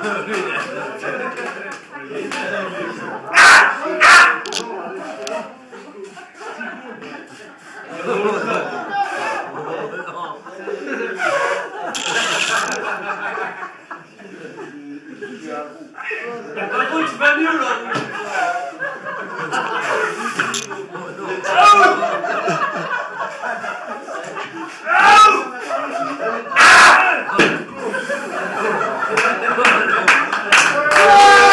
Par contre, tu vas mieux là Yeah.